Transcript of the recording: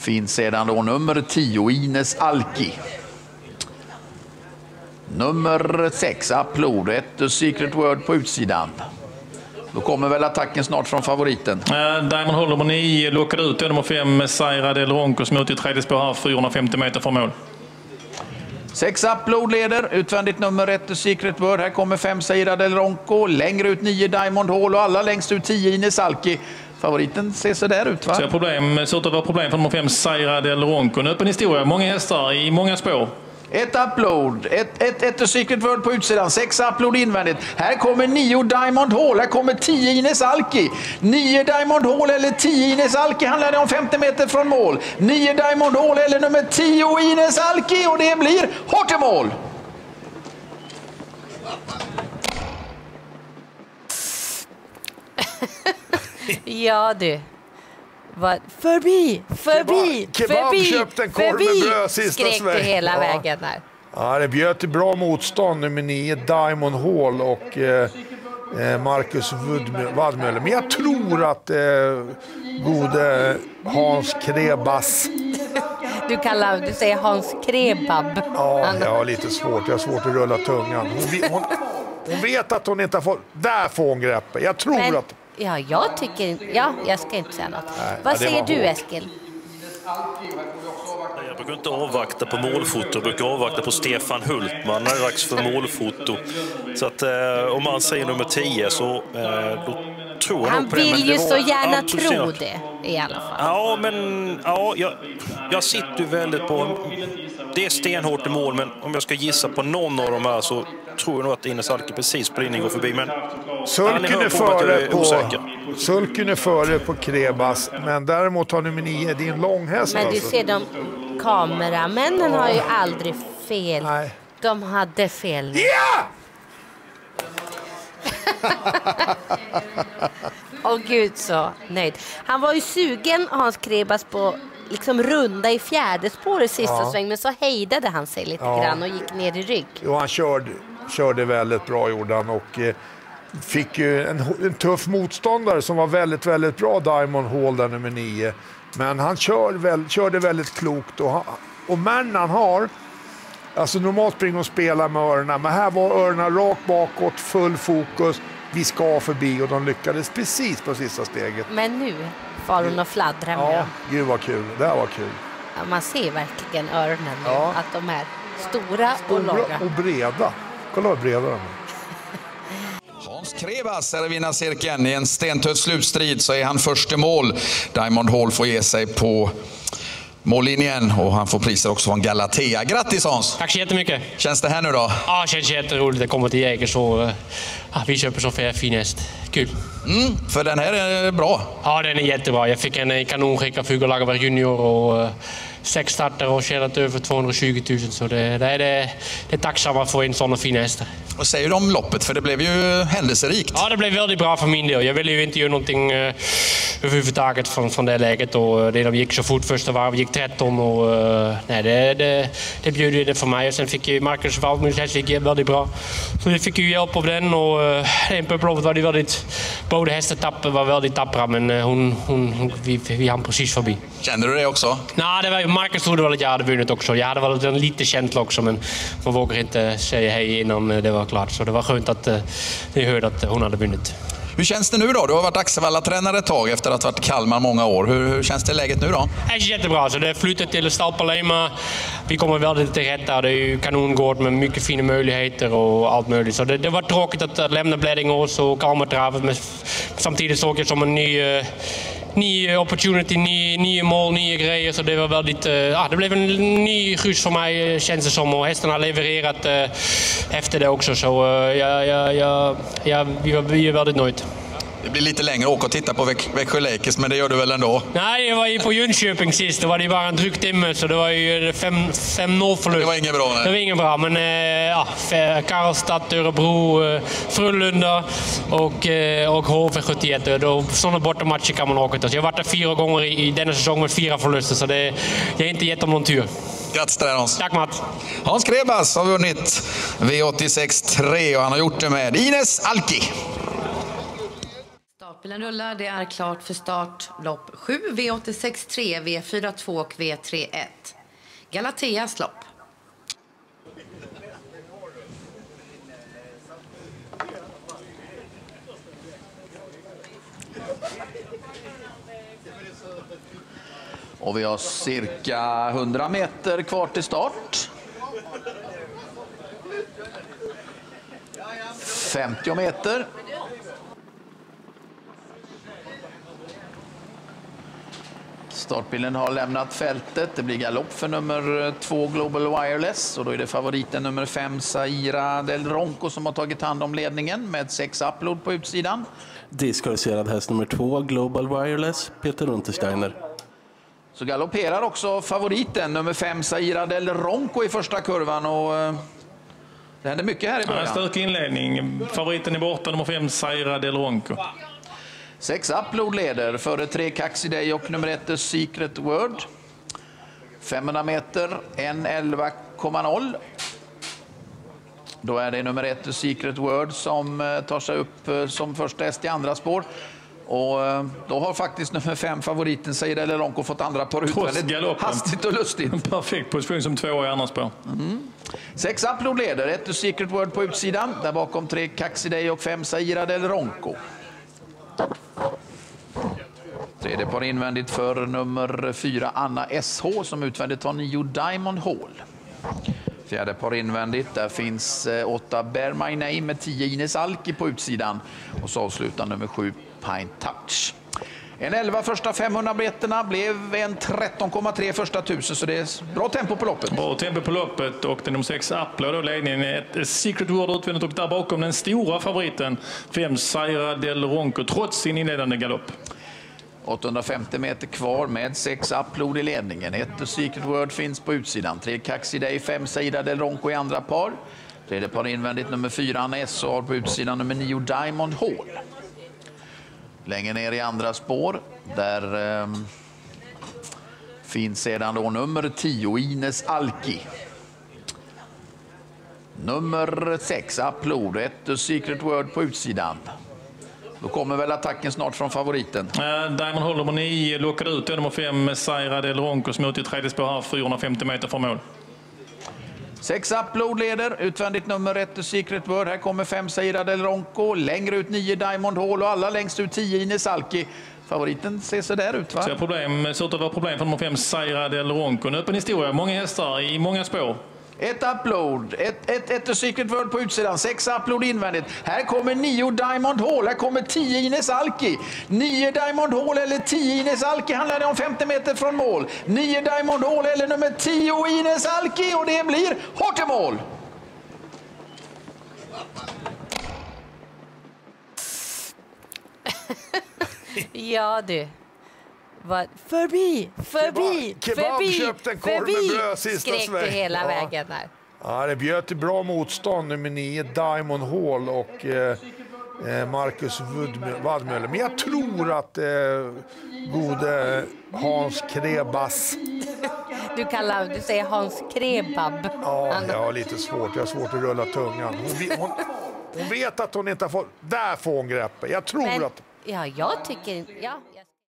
finns sedan då nummer 10, Ines Alki. Nummer 6, Applåd, ett Secret Word på utsidan. Då kommer väl attacken snart från favoriten. Uh, Diamond Hall nummer 9 lockade ut nummer 5, Zaira Del Ronco som är ute i tredje spår här, 450 meter från mål. Sex Upload leder, utvändigt nummer ett Secret Word. Här kommer fem Zaira Del Ronco, längre ut nio Diamond Hall och alla längst ut tio Ines Alki. Favoriten ser så där ut va? Ser problem, ser ut att vara problem för nummer fem Zaira Del Ronco. En öppen historia, många hästar i många spår. Ett upload, ett, ett, ett Secret World på utsidan, sex upload invändigt. Här kommer nio Diamond Hall, här kommer tio Ines Alki. Nio Diamond Hall eller tio Ines Alki handlar det om 50 meter från mål. Nio Diamond Hall eller nummer tio Ines Alki och det blir hårt i mål. ja du. Var, förbi, förbi, Kebab, kebab förbi, köpte en korv förbi, med bröd sista skrek sväng. du hela Ja. vägen där. Ja, det bjöd till bra motstånd nummer 9 Diamond Hall och eh, eh, Marcus Wadmöller. Men jag tror att eh, gode Hans Krebas, Du, kallar, du säger Hans Krebab. ja, jag har lite svårt, jag har svårt att rulla tungan. Hon, hon, hon vet att hon inte har fått, där får hon greppet. Jag tror Men, att, ja, jag tycker. Ja, jag ska inte säga något. ja, Vad det säger du, hårt. Eskil? Jag brukar inte avvakta på målfoto, jag brukar avvakta på Stefan Hultman när det är dags för målfoto. Så att eh, om man säger nummer 10 så eh, då tror jag Han nog på det. men vill det ju så gärna tro det i alla fall. Ja, men ja, jag, jag sitter ju väldigt på... Det är stenhårt i mål, men om jag ska gissa på någon av de här så tror nog att Ines Alke precis på linjen går förbi. Men Sulken är, före är på. Sulken är före på Krebas, men däremot har nummer 9, det är en långhäst Men du alltså. ser, de kameramännen har ju aldrig fel. Nej. De hade fel. Ja! Åh gud så nöjd. Han var ju sugen, Hans Krebas, på liksom runda i fjärde spåret sista Ja. sväng, men så hejdade han sig lite Ja. grann och gick ner i rygg. Jo, han körde, körde väldigt bra gjorde han och eh, fick ju en, en tuff motståndare som var väldigt, väldigt bra, Diamond Hall där nummer 9. Men han kör väl, körde väldigt klokt och, han, och han har, alltså normalt springer och spelar med öronen, men här var öronen rakt bakåt, full fokus, vi ska förbi och de lyckades precis på sista steget. Men nu far hon och fladdrar med Ja, dem. gud vad kul. Det här var kul. Ja, man ser verkligen öronen nu, Ja. att de är stora och Stora långa. och breda. Kolla vad breda de är. Hans Krebas är i vinnarcirkeln. I en stentuff slutstrid så är han först i mål. Diamond Hall får ge sig på mållinjen och han får priser också från Galatea. Grattis Hans! Tack så jättemycket. Känns det här nu då? Ja, det känns jätteroligt att komma till Jäger så... eh, ja, vi köper så fin fin häst. Kul. Mm, för den här är bra. Ja, den är jättebra. Jag fick en eh, kanonskick av Hugo Lagerberg Junior och eh, sex starter och tjänat över 220 000. Så det, det, är, det, det är tacksamt att få in sådana fina hästar. Vad säger du om loppet? För det blev ju händelserikt. Ja, det blev väldigt bra för min del. Jag ville ju inte göra någonting uh, överhuvudtaget från, från det läget. Och eh, det de gick så fort första varvet, gick 13 och eh, nej, det, det, det bjöd ju det för mig. Och sen fick ju Marcus Waldmüller gick väldigt bra. Så vi fick ju hjälp av den och uh, en på upploppet var det väldigt... Båda hästar var väldigt tappra men eh, hon, hon, hon, vi, vi hann precis förbi. Kände du det också? Nej, det var, Marcus trodde väl att jag hade vunnit också. Jag hade väl en lite känsla också men man vågar inte säga hej innan eh, det var klart. Så det var skönt att eh, ni hörde att hon hade vunnit. Hur känns det nu då? Du har varit Axevalla-tränare ett tag efter att ha varit Kalmar många år. Hur, hur känns det läget nu då? Det är jättebra. Så det är flyttat till Stalpalema. Vi kommer väldigt till rätta. Det är ju kanongård med mycket fina möjligheter och allt möjligt. Så det, det var tråkigt att lämna Bläddingås och Kalmartravet. Men samtidigt såg jag som en ny, eh, ny opportunity, ny, nya mål, nya grejer. Så det var väldigt... eh, Ja, det blev en ny skjuts för mig eh, känns det som. Och hästarna har levererat eh, efter det också. Så eh, ja, ja, ja, ja, vi, var, vi är väldigt nöjda. Det blir lite längre att åka och titta på Väx- Växjö Lakers, men det gör du väl ändå? Nej, jag var ju på Jönköping sist. Det var det bara en dryg timme, så det var ju 5-0 förlust. Det var inget bra, nej. Det var inget bra, men eh, ja, Karlstad, Örebro, eh, Frölunda och, eh, och HV71. Då, sådana bortamatcher kan man åka till. Så Jag har varit där fyra gånger i, denna säsong med fyra förluster, så det, jag är inte gett om någon tur. Grattis till dig Hans. Tack Mats. Hans Krebas har vunnit V86 3 och han har gjort det med Ines Alki. Startbilen rullar. Det är klart för start. Lopp 7, V86 3, V42 och V31. Galateas lopp. Och vi har cirka 100 meter kvar till start. 50 meter. Startbilen har lämnat fältet. Det blir galopp för nummer två Global Wireless och då är det favoriten nummer fem Saira Del Ronco som har tagit hand om ledningen med sex upload på utsidan. Diskvalificerad häst nummer två, Global Wireless, Peter Untersteiner. Så galopperar också favoriten nummer fem Saira Del Ronco i första kurvan och eh, det händer mycket här i Ja, början. Stökig inledning. Favoriten är borta, nummer fem, Zaira Del Ronco. Sex upload leder före tre Kaxi Day och nummer ett The Secret Word. 500 meter, 1.11,0. Då är det nummer ett The Secret Word som eh, tar sig upp eh, som första häst i andra spår. Och eh, då har faktiskt nummer fem favoriten Saira Del Ronco fått andra par ut Trots väldigt galoppen. hastigt och lustigt. En perfekt position som två i andra spår. Sex upload leder, ett Secret Word på utsidan. Där bakom tre Kaxi Day och fem Saira Del är det par invändigt för nummer fyra Anna SH som utvändigt har nio Diamond Hall. Fjärde par invändigt, där finns eh, åtta Bear My Name med tio Ines Alki på utsidan. Och så avslutar nummer sju Pine Touch. En 11 första 500 meterna blev en 13,3 första tusen så det är bra tempo på loppet. Bra tempo på loppet och den nummer sex Appler då ledningen. Ett Secret World utvändigt och där bakom den stora favoriten 5, Saira Del Ronco trots sin inledande galopp. 850 meter kvar med sex upload i ledningen. Ett Secret Word finns på utsidan. Tre Kaxi Day, fem Saida Del Ronco i andra par. Tredje par invändigt nummer fyra Anna S har på utsidan nummer nio Diamond Hall. Längre ner i andra spår, där eh, finns sedan då nummer 10 Ines Alki. Nummer 6 Upload, ett Secret Word på utsidan. Då kommer väl attacken snart från favoriten. Eh, Diamond Hall nummer 9 lockade ut nummer 5 Zaira Del Ronco som är ute i tredje spår här 450 meter från mål. Sex upload leder, utvändigt nummer ett The Secret Word. Här kommer fem Saira Del Ronco, längre ut nio Diamond Hall och alla längst ut tio Ines Alki. Favoriten ser så där ut va? Problem, ser ut att vara problem för nummer 5 Zaira Del Ronco. En öppen historia, många hästar i många spår. Ett upload, ett, ett, ett Secret World på utsidan, sex upload invändigt. Här kommer nio Diamond Hall, här kommer tio Ines Alki. Nio Diamond Hall eller tio Ines Alki handlar det om 50 meter från mål. Nio Diamond Hall eller nummer tio Ines Alki och det blir hårt i mål. Ja du. Vad, förbi, förbi, Kebab- kebab förbi, köpte en korv med bröd sista skrek sväng. hela Ja. vägen där. Ja, det bjöd till bra motstånd, nummer 9 Diamond Hall och eh, eh, Marcus Wadmöller. Men jag tror att eh, gode Hans Krebas... Du, kallar, du säger Hans Krebab. Ja, jag har lite svårt. Jag har svårt att rulla tungan. Hon, hon, hon vet att hon inte har fått... Där får hon greppet. Jag tror Men, att... ja, jag tycker. Ja, jag-